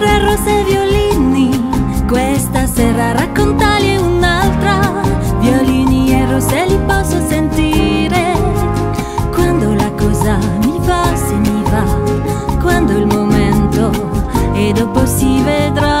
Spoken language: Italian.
sempre rose e violini, questa sera raccontali un'altra. Violini e rose li posso sentire quando la cosa mi va, se mi va, quando il momento e dopo si vedrà.